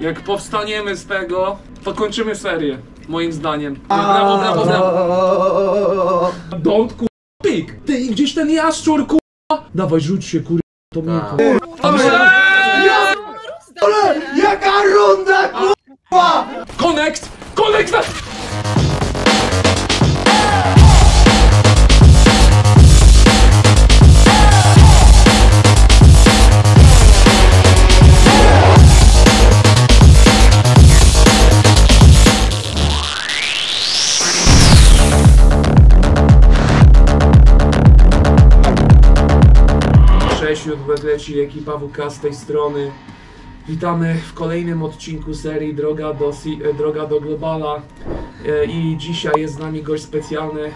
Jak powstaniemy z tego, to kończymy serię. Moim zdaniem. Brawo, brawo, brawo. Don't ku... pik. Ty, i gdzieś ten jaszczur ku... Dawaj, rzuć się kur... To mnie Dobrze! Jaka runda, kurwa! Connect! Connect! Leci, ekipa WK z tej strony. Witamy w kolejnym odcinku serii Droga do, e, Droga do Globala. E, I dzisiaj jest z nami gość specjalny,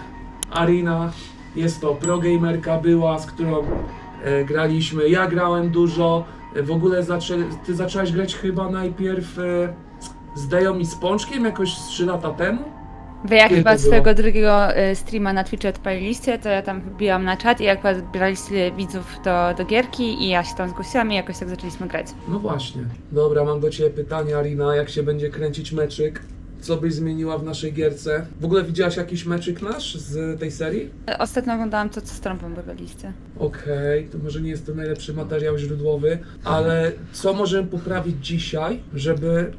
Arina. Jest to progamerka była, z którą e, graliśmy. Ja grałem dużo. W ogóle zaczę, ty zaczęłaś grać chyba najpierw z Deją i z Pączkiem jakoś z 3 lata temu? Wy jak chyba było? swojego drugiego y, streama na Twitchu odpaliliście, to ja tam wbijałam na czat i jak braliście widzów do, do gierki i ja się tam zgłosiłam i jakoś tak zaczęliśmy grać. No właśnie. Dobra, mam do Ciebie pytanie, Arina. Jak się będzie kręcić meczyk? Co byś zmieniła w naszej gierce? W ogóle widziałaś jakiś meczyk nasz z tej serii? Ostatnio oglądałam to, co z trąbą braliście. Okej, to może nie jest to najlepszy materiał źródłowy, ale co możemy poprawić dzisiaj, żeby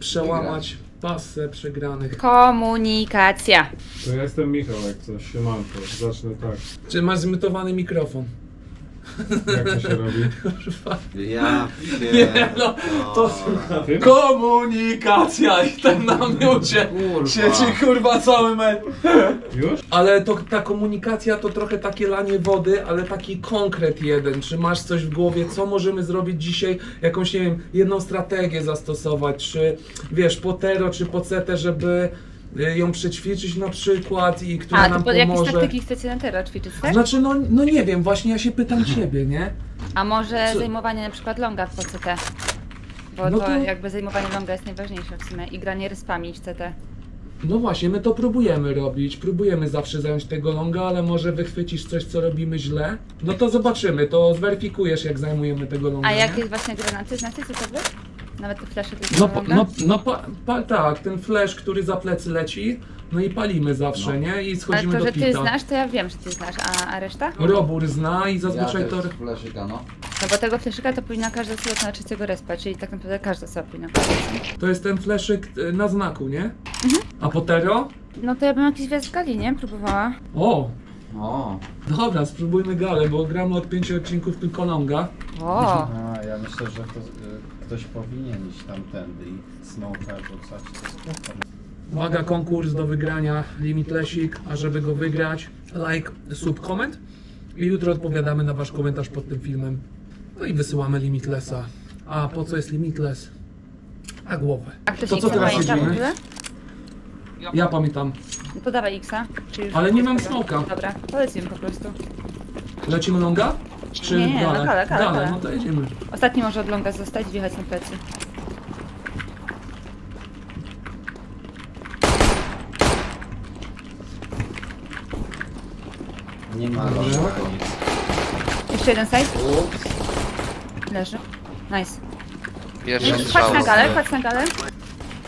przełamać pasę przegranych? Komunikacja. To ja jestem Michał, jak coś, siemanko, zacznę tak. Czy masz zmytowany mikrofon? Jak to się robi? Ja Nie, no, to Ty? komunikacja i ten na miucie Kurwa. siedzi kurwa cały mecz. Już? Ale to, ta komunikacja to trochę takie lanie wody, ale taki konkret jeden. Czy masz coś w głowie, co możemy zrobić dzisiaj? Jakąś, nie wiem, jedną strategię zastosować, czy wiesz, po tero, czy po cetę, żeby ją przećwiczyć na przykład i która A, to nam po jakieś pomoże. taktyki chcecie na teraz ćwiczyć, tak? Znaczy, no, no nie wiem, właśnie ja się pytam ciebie, nie? A może Co- zajmowanie na przykład longa w CT? Bo No to, to- jakby zajmowanie longa jest najważniejsze w sumie i granie ryspami w CT. No właśnie, my to próbujemy robić, próbujemy zawsze zająć tego longa, ale może wychwycisz coś, co robimy źle? No to zobaczymy, to zweryfikujesz, jak zajmujemy tego longa, A nie? jakieś właśnie granaty, znacie co to wy? Nawet te flesze to No, po- no, no pa, pa, tak, ten flash, który za plecy leci, no i palimy zawsze, nie? I Ale schodzimy to, do że ty pita. znasz, to ja wiem, że ty znasz, a, a reszta? Robur zna i zazwyczaj ja to... też fleszyka, no. No bo tego fleszyka to powinna każda osoba na trzeciego respa, czyli tak naprawdę każda osoba powinna. To jest ten flaszyk e, na znaku, nie? Mhm. A potero? No to ja bym jakiś wjazd w gali, nie? Próbowała. O! O. Dobra, spróbujmy galę, bo gramy od pięciu odcinków tylko longa. O! A, ja myślę, że to, y, ktoś powinien iść tamtędy i smoka rzucać. To spoko. Uwaga, konkurs do wygrania Limitlessik, a żeby go wygrać, like, sub, comment. I jutro odpowiadamy na wasz komentarz pod tym filmem. No i wysyłamy Limitlessa. A po co jest Limitless? A głowę. A ktoś To co teraz pamięta w robimy? ogóle? Ja pamiętam. No to dawaj Xa. czy już Ale nie mam smoka. Dobra, polecimy po prostu. Lecimy longa? Czy Nie, nie, galę? no galę, galę, galę. no to jedziemy. Ostatni może od longa zostać wjechać na plecy. Nie ma Dobra. loża nic. Jeszcze jeden side. Ups. Leży. Nice. Pierwszy Chodź strzał. na galę, chodź na galę.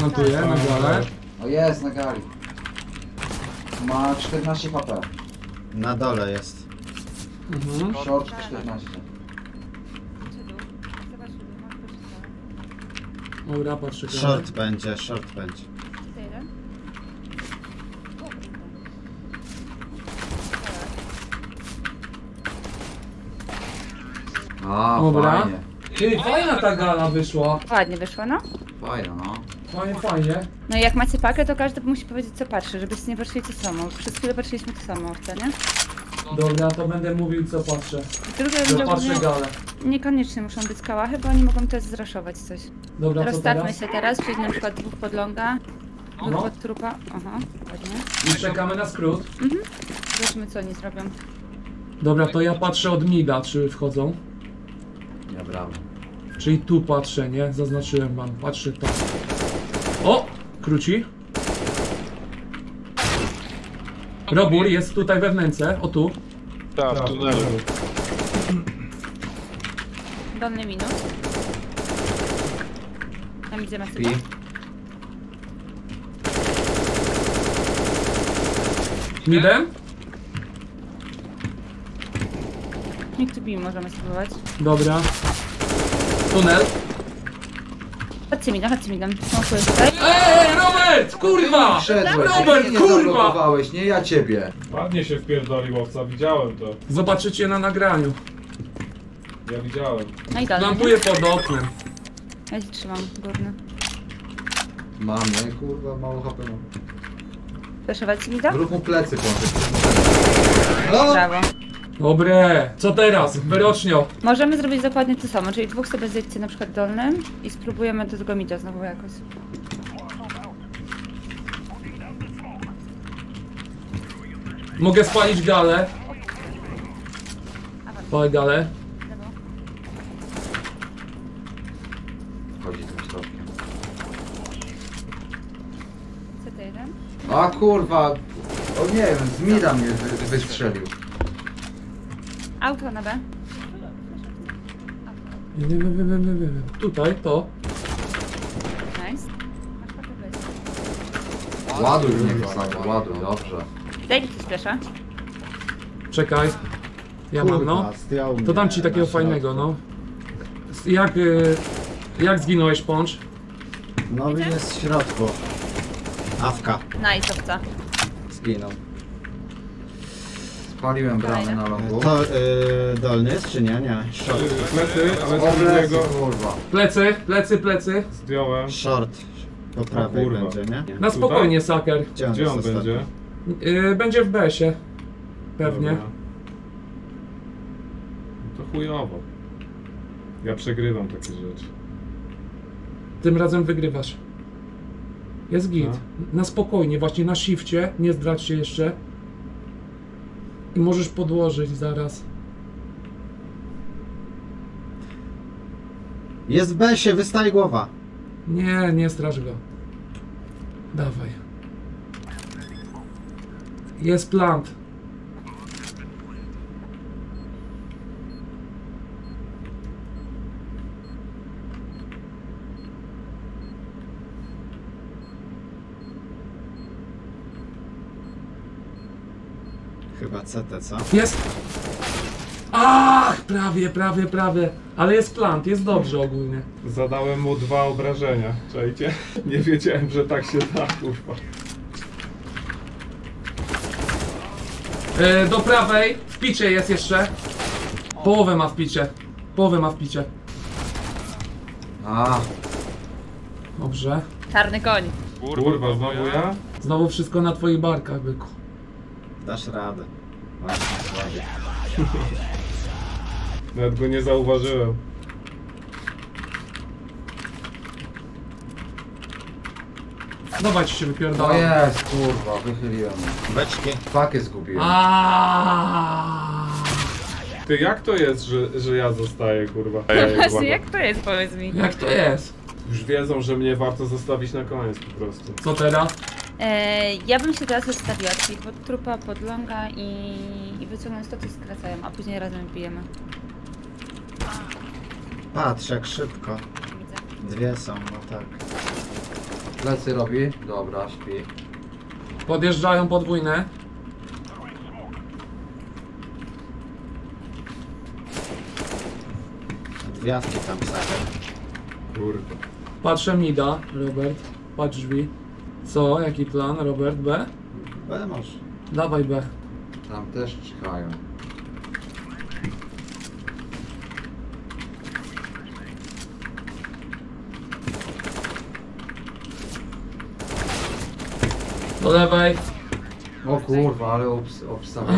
Notuję na galę. O jest, na gali. Ma 14 HP. Na dole jest. Mhm. Short 14. Dobra, patrzę. galę. Short będzie, short będzie. A, Dobra. fajnie. Ty, fajna ta gala wyszła. Ładnie wyszło, no. Fajna, no. Fajnie, fajnie. No i jak macie pakę, to każdy musi powiedzieć co patrzy, żebyście nie patrzyli to samo. Przez chwilę patrzyliśmy to samo, w nie? Dobra, to będę mówił co patrzę. I drugie Że patrzę galę. niekoniecznie muszą być kałachy, bo oni mogą też zraszować coś. Dobra, co Rozstawmy teraz? się teraz, czyli na przykład dwóch podlonga, dwóch No. pod trupa. Aha, ładnie. I czekamy na skrót. Zobaczymy co oni zrobią. Dobra, to ja patrzę od mida, czy wchodzą. Ja brawo. Czyli tu patrzę, nie? Zaznaczyłem wam. Patrzę tak. O! Króci. Robur jest tutaj we wnęce. O tu. Tak, w tunelu. Dolny minus. Tam widzę masę. Pi. Midem? Niech tu bij, możemy spróbować. Dobra. Tunel. Chodźcie mi, chodźcie mi, smokuję tutaj. Ej, Robert! Kurwa! Wszedłeś, Robert, nie kurwa! zablokowałeś, nie ja ciebie. Ładnie się wpierdolił owca, widziałem to. Zobaczycie na nagraniu. Ja widziałem. No i dalej. Lampuję pod oknem. Ja się trzymam, górny. Mam, nie? Kurwa, mało HP mam. Flashować mi da? Zrób mu plecy. No! Brawo. Dobre. Co teraz? Wyrocznio. Możemy zrobić dokładnie to samo, czyli dwóch sobie zejdźcie na przykład dolnym i spróbujemy do tego mida znowu jakoś. Mogę spalić galę. Spalę galę. Chodzi tym środkiem. CT1. A kurwa, o nie wiem, z mida mnie wy, wystrzelił. Auto na B. Nie, nie, nie, nie, nie, nie. Tutaj, to. Nice. Masz pakę bez. Ładuj w niego, Saga, ładuj, dobrze. Daj mi coś flesza. Czekaj. Ja mam, no. To dam ci takiego fajnego, no. Jak, y, jak zginąłeś, Pącz? No jest w środku. Awka. Nice, owca. Zginął. Spaliłem bramę na longu. To y, dolny jest czy nie? Nie. Short. Plecy, ale O z plecy, drugiego kurwa. Plecy, plecy, plecy. zdjąłem. Short. Po prawej kurwa. będzie, nie? Na spokojnie, Saker. Gdzie on, Gdzie jest on będzie? Y, będzie w besie. Pewnie. Dobra. No to chujowo. Ja przegrywam takie rzeczy. Tym razem wygrywasz. Jest git. No. Na spokojnie, właśnie na shifcie. Nie zdrać się jeszcze. I możesz podłożyć zaraz. Jest w besie, wystaje głowa. Nie, nie straż go. Dawaj. Jest plant. Chyba CT, co? Jest. Ach, prawie, prawie, prawie. Ale jest plant, jest dobrze ogólnie. Zadałem mu dwa obrażenia, czajcie? Nie wiedziałem, że tak się da, kurwa. E, do prawej, w picie jest jeszcze. Połowę ma w picie. Połowę ma w picie. A, Dobrze. Dobrze. Czarny koń. Kurwa, znowu ja? Znowu wszystko na twoich barkach, byku. Dasz radę. Nawet go nie zauważyłem. Dawaj ci się to wypierdala. jest, kurwa, wychyliłem. Beczki. Pakę zgubiłem. Aaaa. Ty, jak to jest, że, że ja zostaję, kurwa? Właśnie, jak to jest, powiedz mi. Jak to jest? Już wiedzą, że mnie warto zostawić na koniec po prostu. Co teraz? E, ja bym się teraz odstawiła, czyli pod trupa, pod longa i, i wyciągnąć to, co skracają, a później razem bijemy. Patrz jak szybko. Widzę. Dwie są, no tak. Plecy robi? Dobra, śpi. Podjeżdżają podwójne. Dwiatki tam sakę. Kurwa. Patrzę mida, Robert. Patrz drzwi. Co? Jaki plan, Robert? B? Ale masz. Dawaj B. Tam też czyhają. Do lewej. O kurwa, ale obs obstawiam.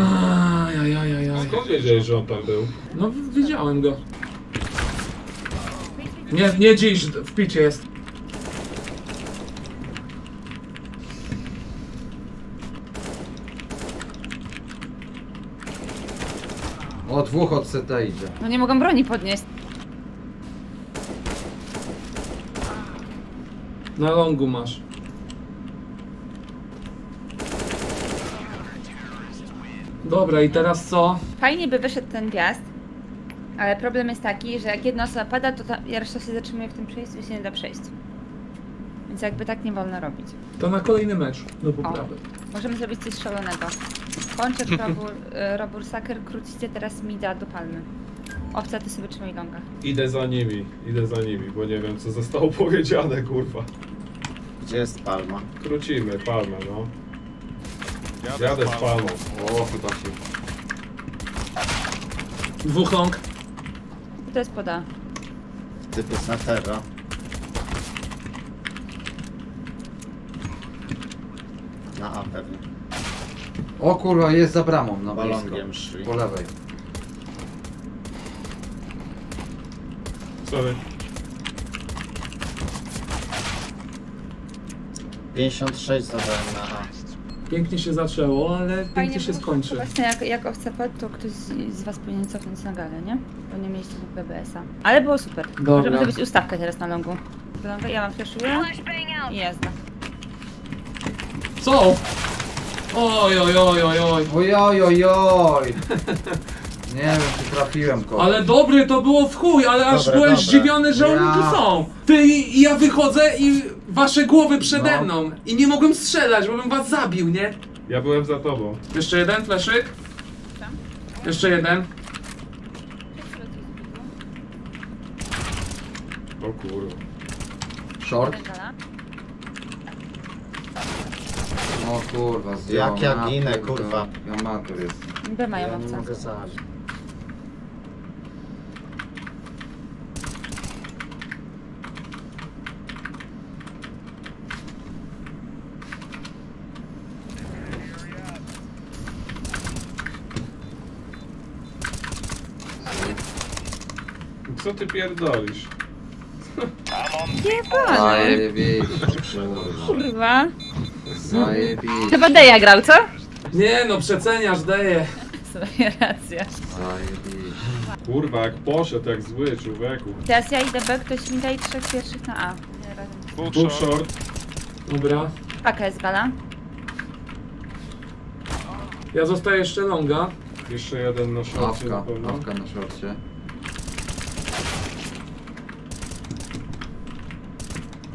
Ajajajajaj. Skąd wiedziałeś, że on tam był? No widziałem go. Nie, nie dziś, w picie jest. O, dwóch od CT idzie. No nie mogą broni podnieść. Na longu masz. Dobra, i teraz co? Fajnie by wyszedł ten gwiazd, ale problem jest taki, że jak jedna osoba pada, to ta reszta się zatrzymuje w tym przejściu i się nie da przejść. Więc jakby tak nie wolno robić. To na kolejny mecz do poprawy. Możemy zrobić coś szalonego. Pączek, robur, y, robur, saker, krócicie teraz mida do palmy. Owca, ty sobie trzymaj longa. Idę za nimi, idę za nimi, bo nie wiem co zostało powiedziane, kurwa. Gdzie jest palma? Krócimy palmę, no. Jadę z palmą. O, chyba się. Dwóch long. To jest poda. Typ jest na terra. Na A pewnie. O kurwa, jest za bramą, na blisko. Balongiem szli. Po lewej. Sorry. 56 zadałem na A. Pięknie się zaczęło, ale pięknie się było, skończy. Właśnie jak, jak to ktoś z, z was powinien cofnąć na galę, nie? Bo nie mieliście BBS-a. Ale było super. Dobra. Możemy zrobić ustawkę teraz na longu. Longa ja wam flashuję i jazda. Co? Oj, oj, oj, oj, oj. Oj, oj, oj, oj. Nie wiem, czy trafiłem kogoś. Ale dobry to było w chuj, ale aż Dobre, byłem dobre. zdziwiony, że oni Ja. tu są. Ty i i ja wychodzę i wasze głowy przede No. mną. I nie mogłem strzelać, bo bym was zabił, nie? Ja byłem za tobą. Jeszcze jeden fleszyk. Jeszcze jeden. O kurwa. Short? Jeden gala. O kurwa, zdjąłem. Jak ja ginę, kurwa. Amator jest. B mają Ja nie owca. mogę zabić. Co ty pierdolisz? Jebane. Zajebiście, kurwa. Kurwa. Zajebiście, Chyba Deja grał, co? Nie no, przeceniasz, daję. Sobie racja. zajebiście. Kurwa, jak poszedł, jak zły człowieku. Teraz ja idę B, ktoś mi daje trzech pierwszych na A. Nie, razem. Short. Dobra. Paka jest gala. Ja zostaję jeszcze longa. Jeszcze jeden na shorcie na Awka, pewno. na szorcie.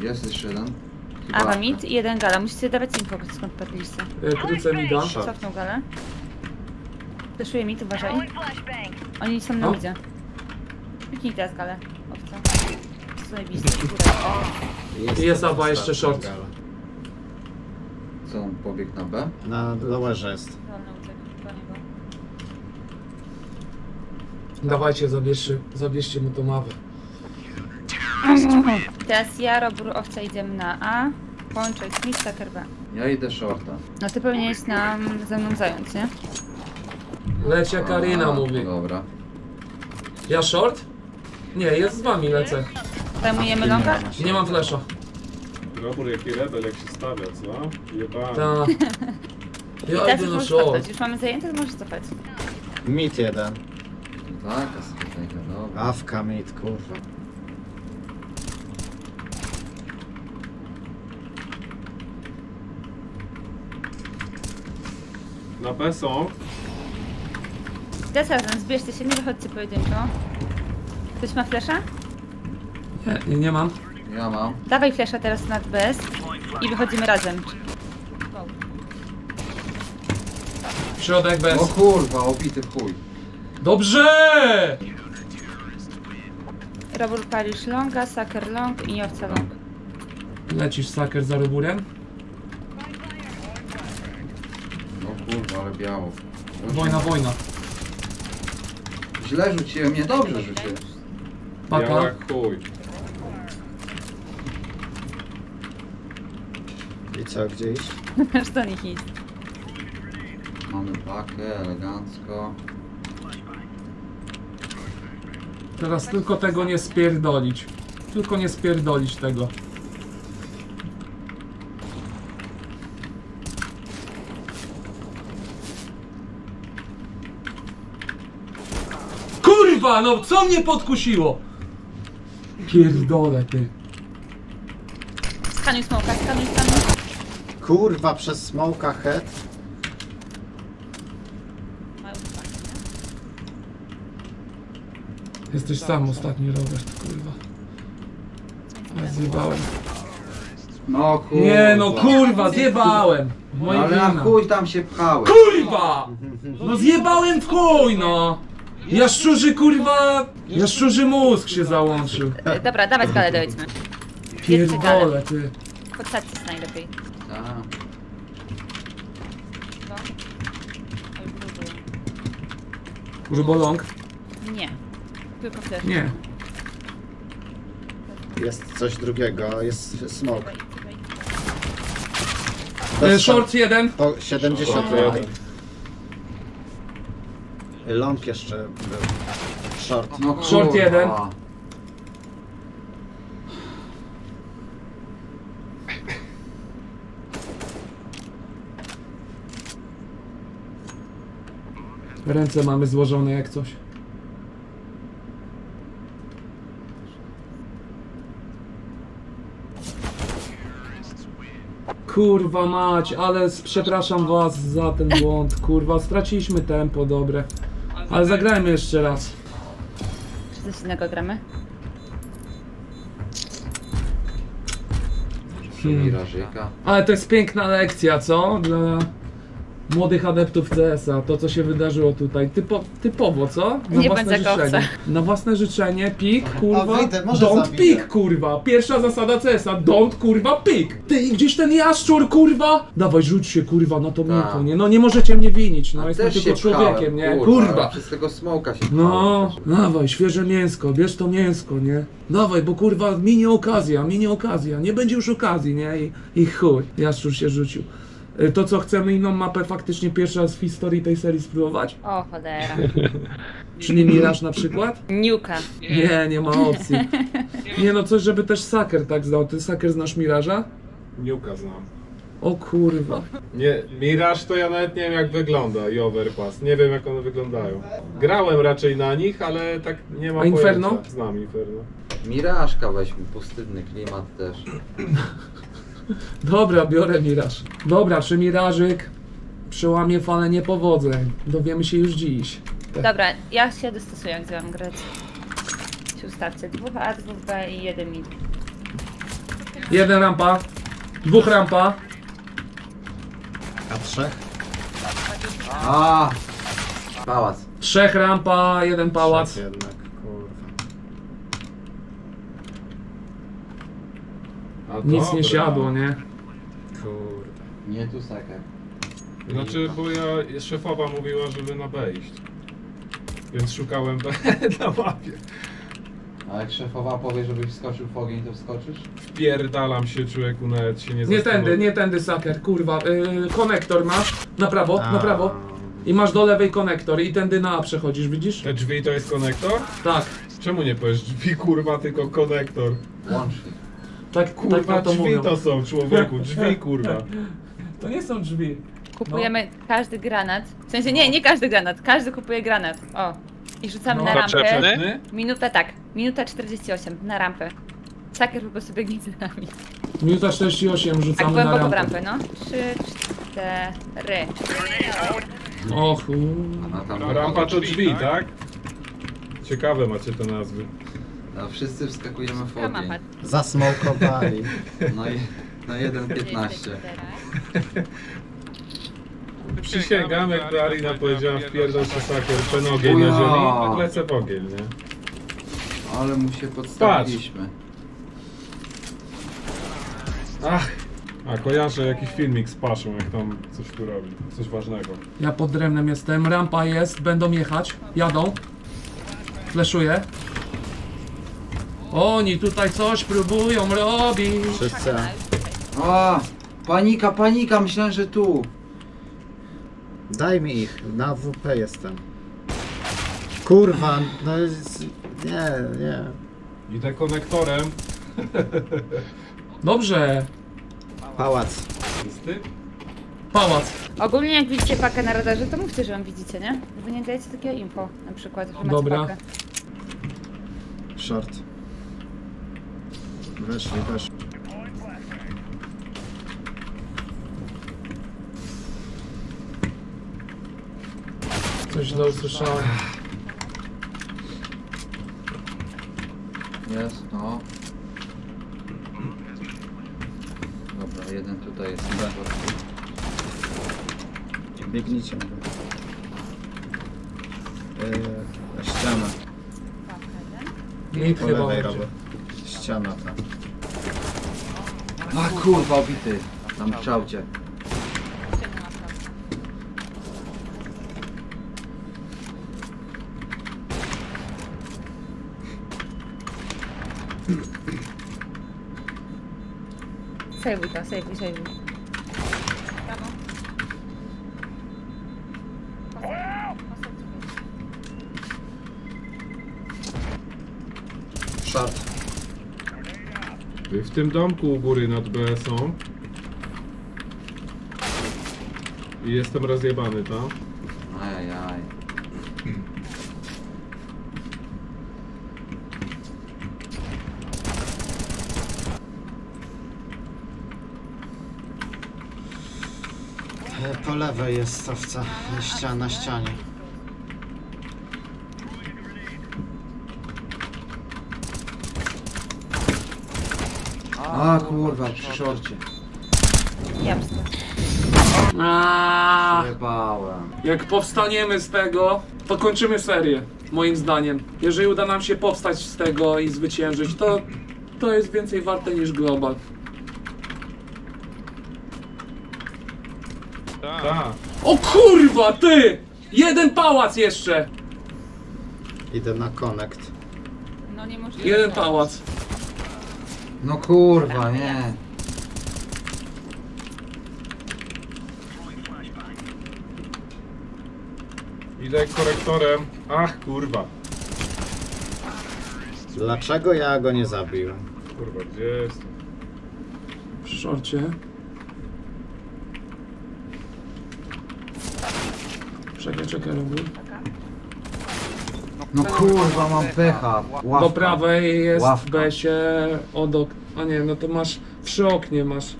Jest jeszcze jeden. Chyba Awa mid i jeden gala. Musicie dawać info, skąd padliście. E, Krócę mi da. Cofnął galę. Fleszuję mid, uważaj. Oni są na No. midzie. Kliknij teraz galę. Owca. Zajebiste, górę. Jest Awa, jeszcze short. Co on pobiegł na B? Na lowerze jest. Po niego. Dawajcie, zabierzcie, zabierzcie mu tą mawę. Teraz ja, Robur, Owca idziemy na A. Pączek, Smith, Tucker B. Ja idę shorta. No ty powinieneś nam ze mną zająć, nie? Lecie Karina A, mówi. Dobra. Ja short? Nie, jest z wami lecę. Zajmujemy longa? Nie mam flesza. Robór jaki rebel, jak się stawia, co? Jebany. Ta. I Ja teraz idę już na możesz short. Już mamy zajęte, to możesz cofać. Mit jeden. Tak, a sobie dobra. Awka mit, kurwa. Na B są. Razem, zbierzcie się, nie wychodźcie pojedynczo. Ktoś ma flesza? Nie, nie, nie mam. Ja mam. Dawaj flesza teraz nad bez i wychodzimy razem. Środek bez. O kurwa, obity w chuj. Dobrze! Robur palisz longa, saker long i owca long. Lecisz saker za roburem? O kurwa, ale biało. Wojna, wojna. Źle rzuciłem, nie dobrze rzuciłem. Paka. jak chuj. I co, gdzie iść? Aż do nich iść. Mamy pakę, elegancko. Teraz tylko tego nie spierdolić. Tylko nie spierdolić tego. Kurwa, no co mnie podkusiło? Pierdolę ty. Skanuj smoka, skanuj, skanuj. Kurwa, przez smoka head. Mają chłopaki, nie? Jesteś sam ostatni Robert, kurwa. Ja zjebałem. No kurwa. Nie no kurwa, zjebałem. Moja Ale na wina. chuj tam się pchałeś. Kurwa! No zjebałem w chuj no! Jaszczurzy kurwa... Jaszczurzy mózg się załączył. E, Dobra, dawać galę dojdźmy. Pierdolę ty. Podsadźcie jest najlepiej. Tak. Oj, grubo. Gruboląg? Nie. Tylko flash. Nie. Jest coś drugiego, jest smoke. E, Short jeden. Po 70 Short jeden. Long jeszcze był. Short. No kurwa. Short jeden. Ręce mamy złożone jak coś. Kurwa mać, ale przepraszam was za ten błąd. Kurwa, straciliśmy tempo dobre. Ale zagrajmy jeszcze raz. Czy coś innego gramy? Mirażyka. Ale to jest piękna lekcja, co? Dla młodych adeptów CS-a, to co się wydarzyło tutaj. Typo, typowo, co? Na Nie własne życzenie. Na własne życzenie, pik, kurwa. wyjdę, może don't zabiję. pik, kurwa. Pierwsza zasada CS-a, don't, kurwa, pik. Ty, i gdzieś ten jaszczur, kurwa. Dawaj, rzuć się, kurwa, na to Tak. mięko, nie? No nie możecie mnie winić, no A jestem też tylko się pchałem, człowiekiem, nie? Kurwa. Przez tego smoka się No, pchałem. dawaj, świeże mięsko, bierz to mięsko, nie? Dawaj, bo kurwa minie okazja, minie okazja, nie będzie już okazji, nie? I, i chuj, Jaszczur się rzucił. Y, To co, chcemy inną mapę faktycznie pierwszy raz w historii tej serii spróbować? O, cholera. Czyli Miraż na przykład? Niuka. Nie, nie ma opcji. Nie no, coś żeby też Saker tak zdał. Ty Saker znasz Miraża? Niuka znam. O kurwa. Nie, Mirage to ja nawet nie wiem jak wygląda i Overpass. Nie wiem jak one wyglądają. Grałem raczej na nich, ale tak nie mam A Inferno? pojęcia. Znam Inferno. Mirażka weźmy, pustynny klimat też. Dobra, biorę Miraż. Dobra, czy Mirażyk przełamie falę niepowodzeń? Dowiemy się już dziś. Dobra, ja się dostosuję, jak mam grać. Się ustawcie. Dwóch A, dwóch B i jeden mid. Jeden rampa, dwóch rampa. A trzech? A, Pałac. Trzech rampa, jeden pałac. Trzech jednak, kurwa. A Nic dobra. nie siadło, nie? Kurde. Nie tu saker. Znaczy, bo ja, szefowa mówiła, żeby na B iść. Więc szukałem B na mapie. A jak szefowa powie, żebyś wskoczył w ogień, to wskoczysz? Wpierdalam się człowieku, nawet się nie Nie tędy, nie tędy, saker, kurwa. Yy, konektor masz, na prawo, na prawo. I masz do lewej konektor i tędy na A przechodzisz, widzisz? Te drzwi to jest konektor? Tak, Czemu nie powiesz drzwi, kurwa, tylko konektor? Łącznik. Tak, Kurwa, tak na to drzwi mówią. to są, człowieku, drzwi, kurwa. To nie są drzwi. Kupujemy każdy granat. W sensie nie, nie każdy granat. Każdy kupuje granat. O. I rzucamy No. na rampę. Zaczepny? Minuta tak. Minuta 48 na rampę. Saker po prostu biegnie za nami. Minuta 48 Tak rzucamy na głęboko w rampę. rampę, no. 3, 4. Och, A tam A rampa to drzwi, tak? Ciekawe macie te nazwy. A wszyscy wskakujemy w ogień. Zasmokowali. No i na 1.15. Przysięgam, jak Arina powiedziała wpierdol się saker, ten ogień na ziemi, tak lecę w ogień, nie? Ale mu się podstawiliśmy. Ach! A kojarzę jakiś filmik z Paszą, jak tam coś tu robi, coś ważnego. ja pod drewnem jestem, rampa jest, będą jechać, jadą. Fleszuję. Oni tutaj coś próbują robić. Wszyscy. A, panika, panika, myślałem, że tu. Daj mi ich, na WP jestem. Kurwa, no jest... Nie, nie. Idę konektorem. Dobrze, Pałac. Pusty? pałac. Ogólnie jak widzicie pakę na radarze, to mówcie, że ją widzicie, nie? Wy nie dajecie takiego info, na przykład, że macie Dobra. pakę. Short. Weszli, weszli. Coś źle usłyszałem. Jest, no. Dobra, jeden tutaj jest. Biegnijcie. Yy, ściana. Po chyba lewej będzie. robię. Ściana ta. A kurwa, obity. Tam w kształcie. Sejwuj to, sejwuj, sejwuj. Short. W tym domku u góry nad B są. I jestem rozjebany, tak? Ajajaj. Po lewej jest owca. Ściana na ścianie. A kurwa, przy szorcie. Japsy. Aaaa, Jebałem. jak powstaniemy z tego, to kończymy serię, moim zdaniem. Jeżeli uda nam się powstać z tego i zwyciężyć, to to jest więcej warte niż global. Tak. O kurwa, ty! Jeden pałac jeszcze! Idę na connect. No nie możliwe. Jeden pałac. No kurwa, nie. Idę korektorem. Ach, kurwa. Dlaczego ja go nie zabiłem? Kurwa, gdzie jest? Przy szorcie. Czekaj, czekaj, robię. No kurwa, mam pecha. Ławka. Po prawej jest w Ławka. besie od ok... A nie, no to masz przy oknie masz.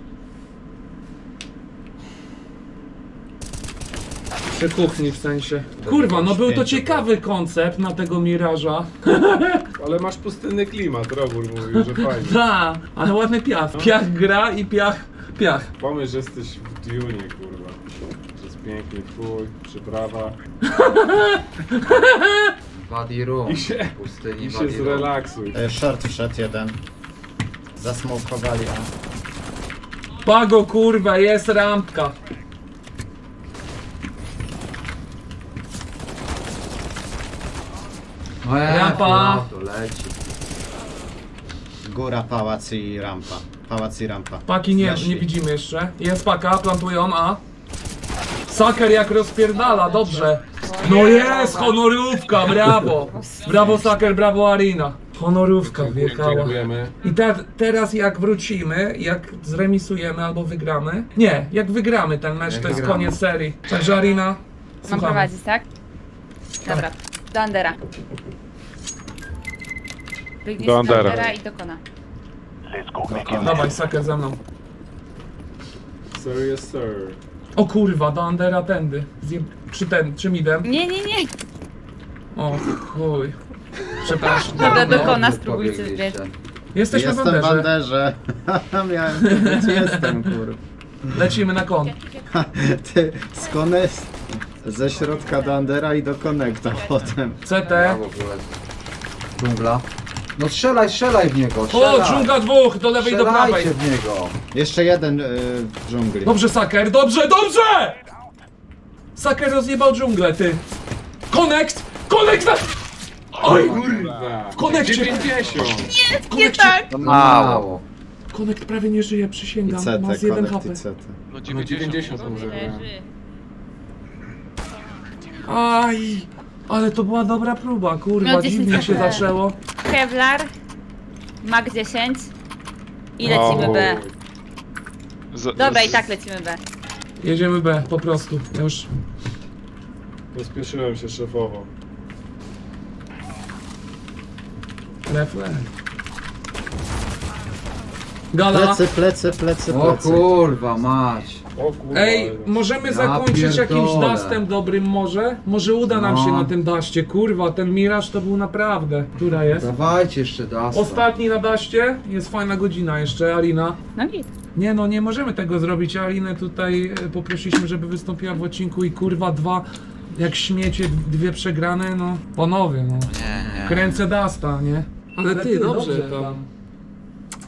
Przy kuchni w sensie. Kurwa, no był to ciekawy koncept na tego miraża. Ale masz pustynny klimat, Robur mówił, że fajnie. Da, ale ładny piach. Piach gra i piach, piach. Pomyśl, że jesteś w Dune, kurwa. Że jest pięknie, twój, przyprawa. Buddy room. I się- pustyni I się buddy room. zrelaksuj. E, Short wszedł jeden. Zasmokowali, a Pago kurwa, jest rampka. O, je, Rampa. To leci. góra, pałac i rampa. Pałac i rampa. Paki nie, Zeszli. nie widzimy jeszcze. Jest paka, plantują, a... Saker jak rozpierdala, dobrze. No jest, honorówka, brawo. Brawo Saker, brawo Arina. Honorówka wjechała. Dziękujemy. I te, teraz jak wrócimy, jak zremisujemy albo wygramy. Nie, jak wygramy ten mecz, to jest wygramy. koniec serii. Także Arina, Mam słuchamy. prowadzić, tak? Dobra, do Andera. Do do Andera. I do Kona. Dawaj, Saker ze mną. Sir, yes sir. O kurwa, do Andera tędy. Zje... Czy ten, czym idę? Nie, nie, nie. O chuj. Przepraszam. Dobra, do. Kona spróbujcie zbiec. Jesteśmy w Jestem w Anderze. banderze. Miałem jestem, kurwa. Lecimy na kon. Ty, skąd jest? Ze środka do Andera i do Connecta potem. CT. Brawo. Dżungla. No strzelaj, strzelaj w niego, O, strzelaj. dżungla dwóch, do lewej i do prawej. Strzelajcie w niego. Jeszcze jeden y, w dżungli. Dobrze, Saker, dobrze, dobrze! Saker rozjebał dżunglę, ty. Connect! Connect! na- Oj! Kurwa. W konekcie. 90. W konekcie, No mało. Connect prawie nie żyje, I przysięgam. Ma z jeden Connect HP. i. No 90 może. Leży. Aj! Ale to była dobra próba, kurwa, No, 10 dziwnie się HP. zaczęło. Kevlar. Mag 10. I lecimy B. Z- Dobra, i z- tak lecimy B. Jedziemy B, po prostu, już. Pospieszyłem się szefowo. Left. Gala. Plecy, plecy, plecy, O plecy. kurwa, mać. O kurwa. Ej, możemy Ja zakończyć jakimś dustem dobrym może? Może uda nam No. się na tym daście. Kurwa, ten miraż to był naprawdę. Która jest? Dawajcie jeszcze Dasta. Ostatni na daście. Jest fajna godzina jeszcze, Alina. No git. Nie no, nie możemy tego zrobić. Alinę tutaj e, poprosiliśmy, żeby wystąpiła w odcinku i kurwa dwa, jak śmiecie, dwie przegrane, no panowie, no. Kręcę Dasta, nie? Ale ty, dobrze tam.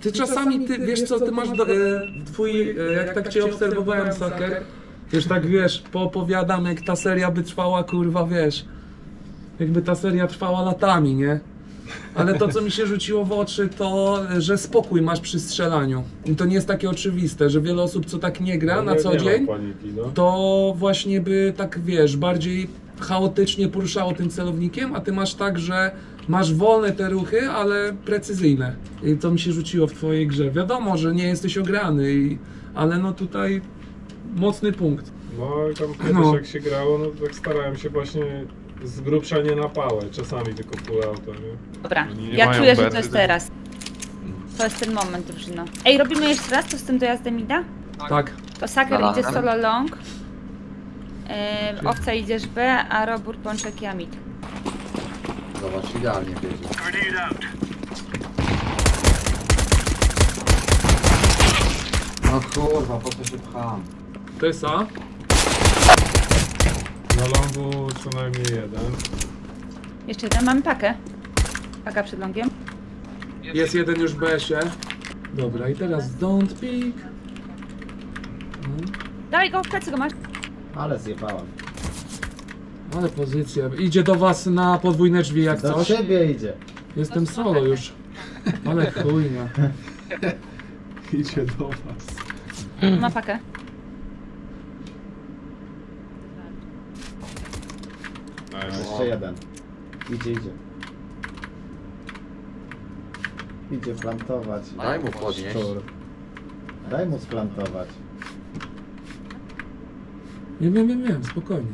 Ty czasami, ty, wiesz co, ty masz, do, e, twój, e, jak tak cię obserwowałem, Saker, wiesz, tak wiesz, poopowiadam, jak ta seria by trwała, kurwa, wiesz, jakby ta seria trwała latami, nie? Ale to, co mi się rzuciło w oczy, to, że spokój masz przy strzelaniu. I to nie jest takie oczywiste, że wiele osób, co tak nie gra No na co nie dzień, paniki, no. to właśnie by tak, wiesz, bardziej chaotycznie poruszało tym celownikiem, a ty masz tak, że masz wolne te ruchy, ale precyzyjne. I to mi się rzuciło w twojej grze. Wiadomo, że nie jesteś ograny, i, ale no tutaj mocny punkt. No i tam kiedyś No. jak się grało, no to tak starałem się właśnie z grubsza nie na pałę, czasami tylko full auto, nie? Dobra, Nie ja czuję, że to jest teraz. To jest ten moment, drużyno. Ej, robimy jeszcze raz to z tym dojazdem Ida? Tak. To Saker idzie solo long. Yy, owca idziesz B, a Robur Pączek ja mid. Zobacz, idealnie wiedzie. No kurwa, po co się pcham? To jest A. Na longu co najmniej jeden. Jeszcze jeden, mamy pakę. Paka przed longiem. Jest jeden już w BS-ie. Dobra, i teraz don't pick. Dawaj go, w plecy go masz. Ale zjebałem. Ale pozycja. Idzie do was na podwójne drzwi jak Do coś. ciebie idzie. Jestem solo już. Ale chujnia. Idzie do was. Ma pakę. Jeszcze jeden. Idzie, idzie. Idzie plantować. Daj mu podnieść. Szczur. Daj mu splantować. Nie wiem, wiem, wiem, spokojnie.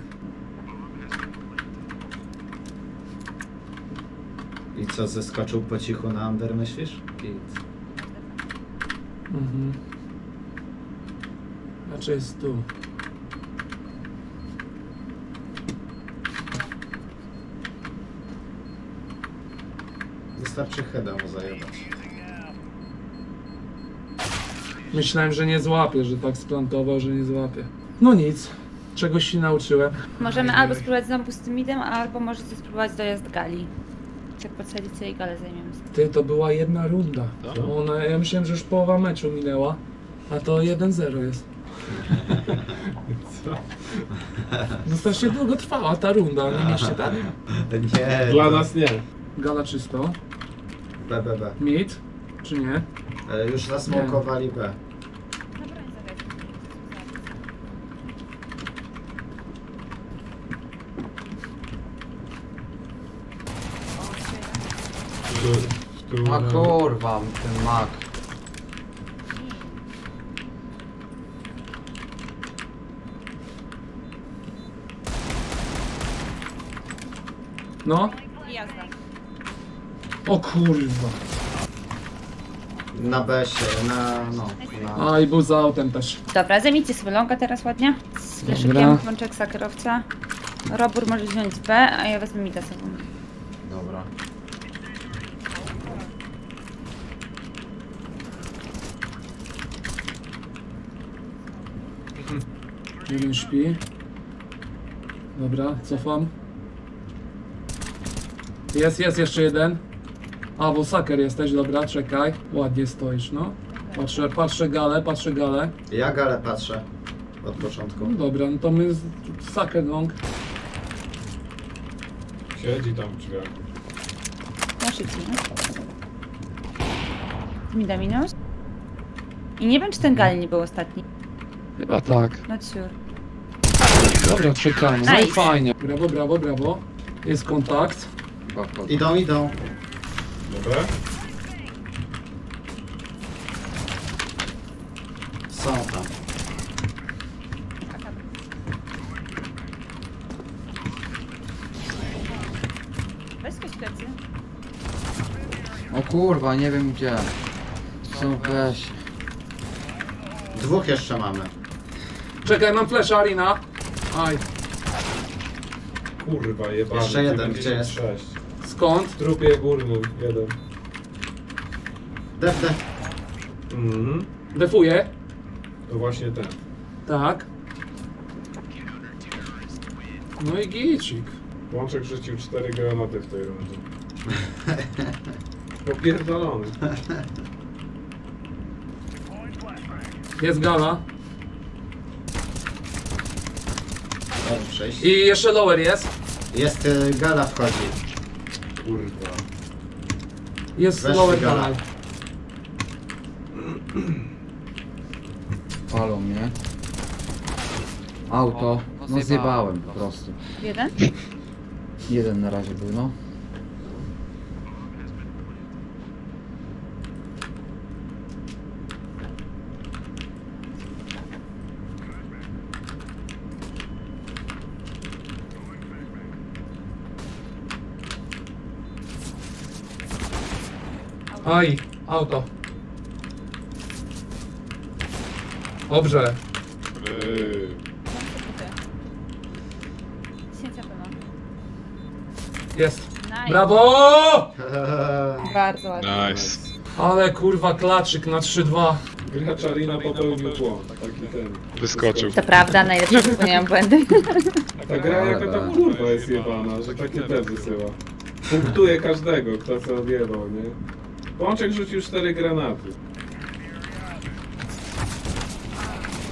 I co, zeskoczył po cichu na under, myślisz? Git. Mhm. Raczej jest tu. Wystarczy heada mu zajebać. Myślałem, że nie złapie, że tak splantował, że nie złapie. No nic, czegoś się nauczyłem. Możemy albo spróbować znowu z tym midem, albo możecie spróbować dojazd gali. Jak podsadzić sobie galę zajmiemy sobie. Ty, to była jedna runda. No. Ona, ja myślałem, że już połowa meczu minęła, a to 1-0 jest. No strasznie długo trwała ta runda, nie mieliście tak? Nie. Dla nas nie. Gala czysto. B, B, B. Mid, czy nie? E, już zasmokowali B. A kurwa, ten mak. No. Jazda. O kurwa. Na B się, na no. Na... A i był za autem też. Dobra, zajmijcie sobie longa teraz ładnie. Z fleszykiem, pączek sakerowca. Robur może wziąć B, a ja wezmę mida sobą. Dobra. Jeden śpi. Dobra, cofam. Jest, jest jeszcze jeden. A, bo saker jesteś, dobra, czekaj. Ładnie stoisz, no. Patrzę, patrzę galę, patrzę galę. Ja galę patrzę. Od początku. No dobra, no to my z- saker long. Siedzi tam w drzwiach. No szybciej, no. Mida minus. I nie wiem, czy ten gali nie był ostatni. Chyba tak. Not sure. Dobra, czekamy. No i Nice. fajnie. Brawo, brawo, brawo. Jest kontakt. Idą, idą. Dobra? Są tam. Weź ktoś plecy. O kurwa, nie wiem gdzie. Są weź. Dwóch jeszcze mamy. Czekaj, mam flash Arina. Aj, Kurwa, jebany. Jeszcze jeden, gdzie jest? 96. skąd? W trupie górnym, jeden. Def, def. Mhm. Defuję. To właśnie ten. Tak. No i gicik. Łączek rzucił cztery granaty w tej rundzie. Popierdolony. Jest gala. I jeszcze lower jest. Jest y, gala wchodzi. Kurwa. Jest Weź lower gala. kanal. Palą mnie. Auto. No zjebałem po prostu. Jeden? Jeden na razie był, no. Aj, auto. Dobrze. Yy. Jest. Nice. Brawo! Bardzo ładnie. Nice. Ale kurwa klaczyk na 3-2. Gracz Arina popełnił błąd. Taki ten. Wyskoczył. To prawda, najlepsze popełniałam błędy. Ta gra jaka ta kurwa jest jebana, że takie te wysyła. Punktuje każdego, kto co odjebał, nie? Pączek rzucił cztery granaty.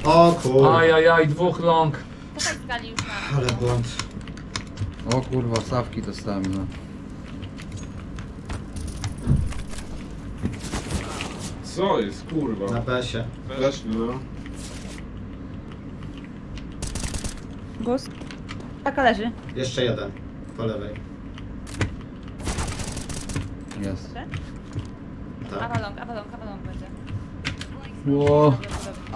O kurwa. Ajajaj, dwóch long. Tutaj już. Ale błąd. O kurwa, stawki dostałem, no. Co jest, Na kurwa? besie. Weszli, no. Gus? Taka leży. Jeszcze jeden. Po lewej. Jest. Tak. Awalong, awalong, awalong będzie. Ło.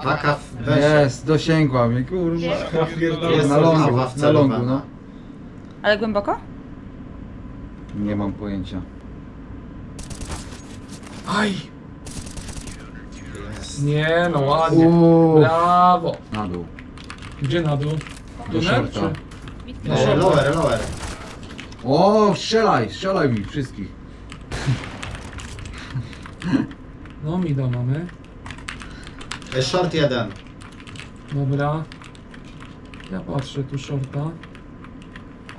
Paka w besie. Jest, dosięgła mnie, kurwa. Ja pierdolę. Jest Na longu, na longu, no. Ale głęboko? Nie mam pojęcia. Aj. Jest. Nie no, ładnie. Uuu. Brawo. Na dół. Gdzie na dół? Do Tunel shorta. czy? E, lower, lower. O, strzelaj, strzelaj mi wszystkich. No mida mamy. E, short jeden. Dobra. Ja patrzę tu shorta.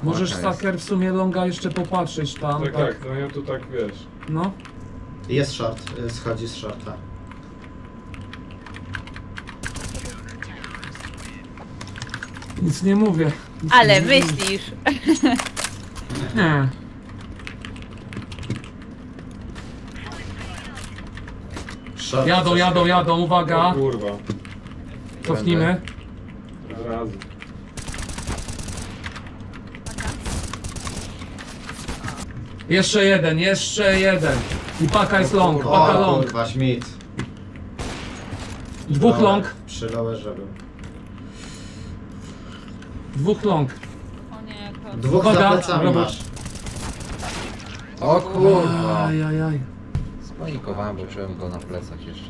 Możesz Taka jest. Stacker w sumie longa jeszcze popatrzeć tam. Tak, tak, no ja tu tak wiesz. No. Jest short. e, Schodzi z shorta. Nic nie mówię. Nic Ale nie mówię. myślisz. Nie. Short. Jadą, jadą, jadą, O uwaga. kurwa. Cofnijmy. Razy. Jeszcze jeden, jeszcze jeden. I paka jest long, paka O long. kurwa, Schmidt. Dwóch long, Przy lowerze był. dwóch long. O nie, to... Dwóch za plecami masz. O kurwa. Ajajaj. Spanikowałem, bo czułem go na plecach jeszcze.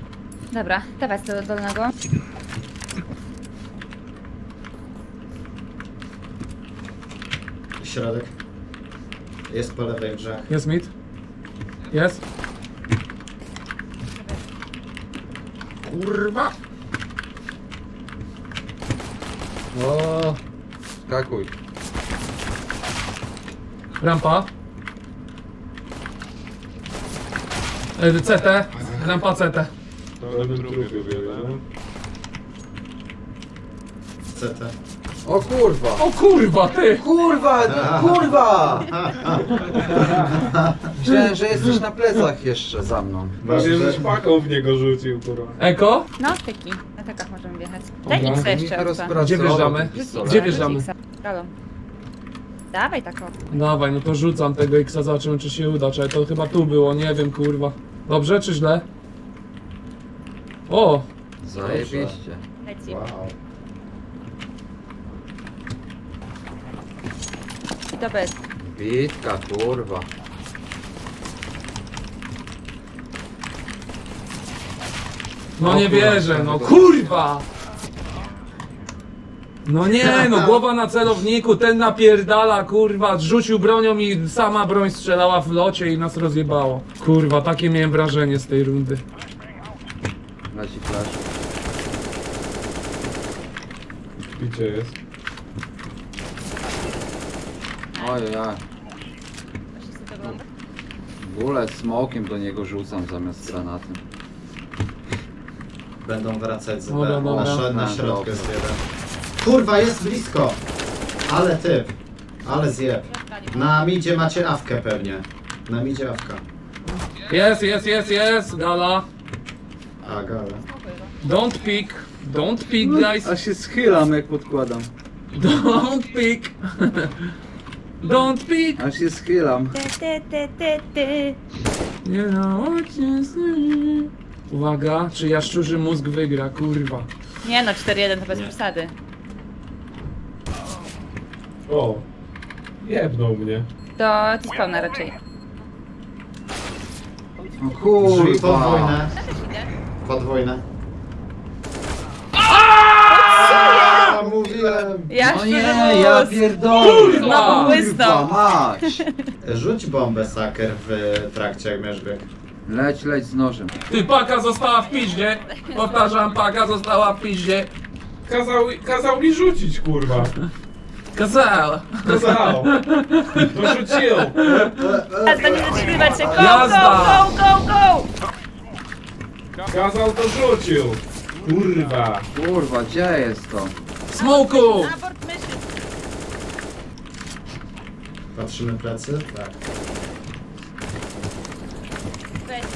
Dobra, dawać do dolnego. Środek. Jest po lewej brzeg. Jest mid? Jest? Kurwa! O, skakuj. Rampa. E, CT. Rampa CT. Na lewym trupie jeden. CT. O kurwa. O kurwa, ty! Kurwa, kurwa! Myślałem, że jesteś na plecach jeszcze za mną. Prawie żeś paką w niego rzucił, kurwa. Eko? No, tyki. Na takach możemy wjechać. Daj X Mi jeszcze. Gdzie wjeżdżamy? Gdzie wjeżdżamy? Dawaj taką. Dawaj, no to rzucam tego X, zobaczymy czy się uda. Czekaj, to chyba tu było, nie wiem kurwa. Dobrze czy źle? O! Zajebiście. Wow. I to bez. Bitka, kurwa. No O nie kurwa, wierzę, no kurwa! No nie, no głowa na celowniku, ten napierdala, kurwa, rzucił bronią i sama broń strzelała w locie i nas rozjebało. Kurwa, takie miałem wrażenie z tej rundy. Leci flash. Gdzie jest? Ojej, w ogóle smokiem do niego rzucam zamiast granatem. Będą wracać z B. Dobra, dobra. Na, sz- na środku jest jeden. Kurwa, jest blisko! Ale ty. Ale zjeb. Na midzie macie awkę pewnie. Na midzie awka. Jest, jest, jest, jest, gala. A, gala. Don't pick, don't pick, guys. A się schylam jak podkładam. Don't pick. Don't pick. A się schylam. Nie no, nie Uwaga, czy jaszczurzy mózg wygra, kurwa. Nie no, 4-1 to bez przesady. O! Jebnął mnie. To ty spawna raczej. No Drzwi kurwa. podwójne. Podwójne. ja? mówiłem! Ja No nie, ja pierdolę. Kurwa! Błysnął. mać. Rzuć bombę saker w trakcie jak będziesz biegł. Leć, leć z nożem. Ty, paka została w piździe. Powtarzam, paka została w piździe. Kazał, kazał mi rzucić, kurwa. Kazał. Kazał. To rzucił. Jazda, nie zatrzymywać się. Go, Jazda. go, go, go, go! Kazał to rzucił. Kurwa. Kurwa, gdzie jest to? Smoku! Patrzymy plecy? Tak. Weźcie.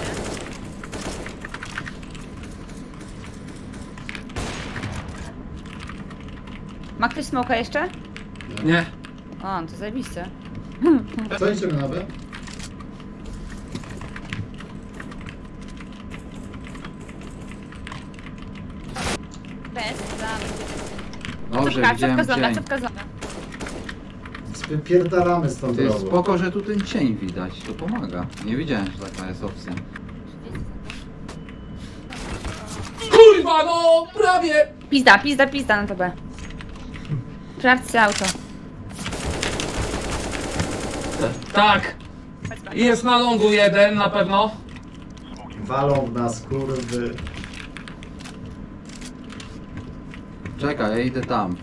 Ma ktoś smoka jeszcze? Nie. O, to zajebiste. Co idziemy na B? Bez, za. Dobrze, Cofka, widziałem cofka zlona, cień. tą Ty, drogą. spoko, że tu ten cień widać, to pomaga. Nie wiedziałem, że taka jest opcja. Kurwa, no! Prawie! Pizda, pizda, pizda na to B. Sprawdźcie auto. Tak. Jest na longu jeden, na pewno. Walą w nas, kurwy. Czekaj, ja idę tam.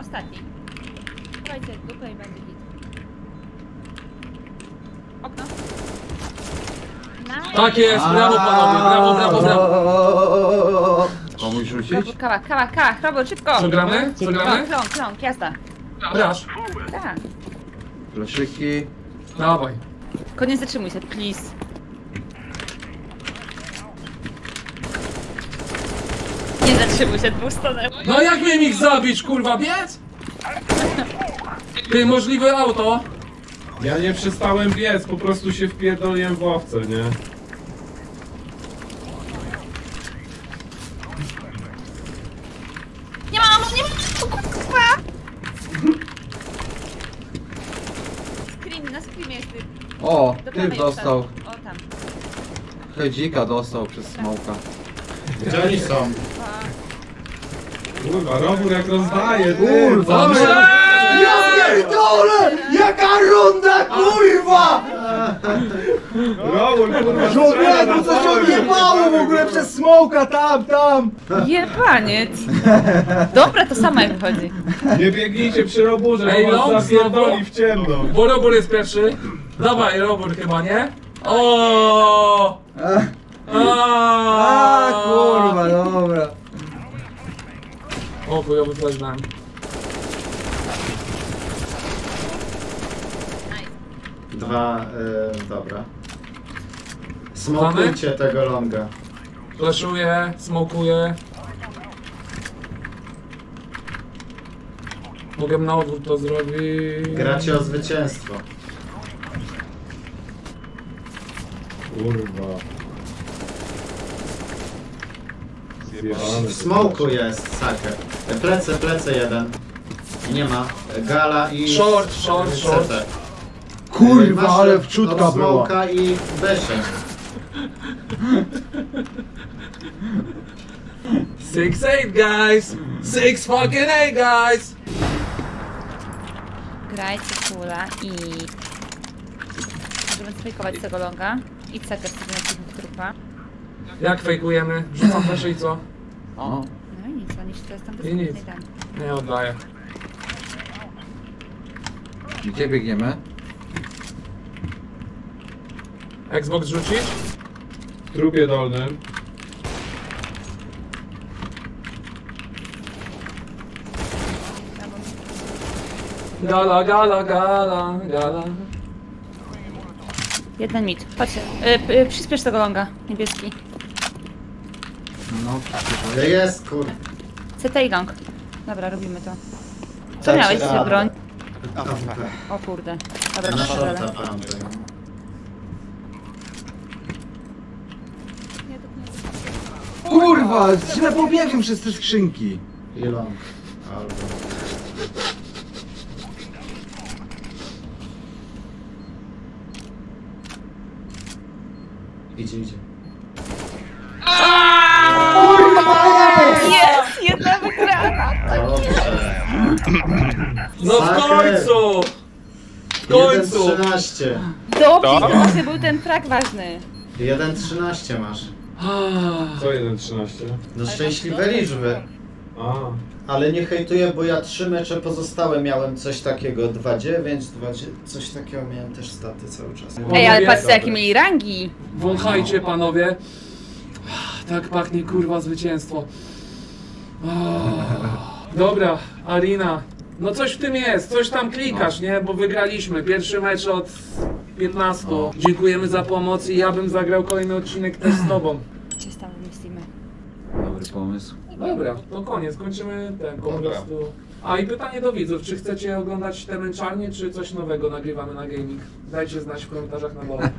Ostatni. Słuchajcie, dupę i będzie git. Okno. Nice. Tak jest, brawo panowie, brawo, brawo, brawo. Rzucić? Robór, kawach, kawach, kawach, robór, szybko! Co gramy? Co gramy? Kląk, kląk, kląk, jazda. Brasz. Tak. Fleszyki. Dawaj. Tylko nie zatrzymuj się, please. Nie zatrzymuj się, dwustronę. No jak miałem ich zabić, kurwa, biec? Ty, możliwe auto. Ja nie przestałem biec, po prostu się wpierdoliłem w owce, nie? Nie dostał. O, tam. Hedzika dostał przez smoka. Gdzie oni są? Kurwa, robór jak rozdaje, ty! Kurwa, Dobrze! pierdolę! Jaka runda, kurwa! Robór, Człowieku, co się odjebało w ogóle przez smoka, tam, tam! Jebaniec. Dobra, to sama jak wychodzi. Nie biegnijcie przy roburze, Ej, bo was long zapierdoli w ciemno. Bo Robur jest pierwszy. Dawaj, Robur chyba, nie? O! A, kurwa, dobra. O, chujowy flash dałem. Dwa, y, dobra. Smokujcie tego longa. Flashuję, smokuję. Mogę na odwrót to zrobić. Gracie o zwycięstwo. Kurwa. W smoku jest saker. Plecy, plecy jeden. Nie ma. Gala i... Short, short, short. Kurwa, ale wczutka była. smoka i besie. Six eight guys! Six fucking eight guys! Grajcie kula i... Możemy sfejkować tego longa. I ceker sobie na trupa. Jak fejkujemy? Rzucam też i co? O, No i nic, oni się teraz tam I nic. Nie oddaję. gdzie biegniemy? Xbox rzucić? W trupie dolnym. Gala, gala, gala, gala. Jeden mit. Chodźcie. Y, y, przyspiesz tego longa. Niebieski. No, Gdzie jest, kur... CT i long. Dobra, robimy to. Co Dajcie miałeś za broń? O kurde. Dobra, Na shorta Kurwa, źle pobiegłem przez te skrzynki. I long. Albo... Idzie, idzie. Jest! Jedna wygrana! Dobrze. No w Saker. końcu! W końcu! 1.13. Dobrze, to właśnie był ten frak ważny. 1.13 masz. Co 1.13? No szczęśliwe liczby. A. Ale nie hejtuję, bo ja trzy mecze pozostałe miałem coś takiego. 2.9, 2.9, coś takiego miałem też staty cały czas. Ej, ale patrzcie jakie mieli rangi. Wąchajcie panowie. Tak pachnie kurwa zwycięstwo. Ah. Dobra, Arina. No coś w tym jest, coś tam klikasz, nie? Bo wygraliśmy pierwszy mecz od 15. Dziękujemy za pomoc i ja bym zagrał kolejny odcinek też z tobą. Pomysł. Dobra, to koniec, kończymy ten po Dobra. prostu. A i pytanie do widzów, czy chcecie oglądać te męczarnie, czy coś nowego nagrywamy na gaming? Dajcie znać w komentarzach na dole.